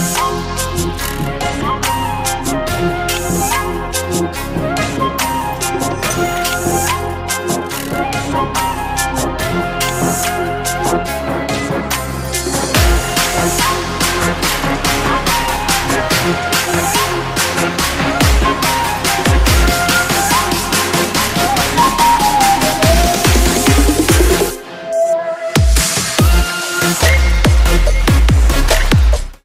Oh.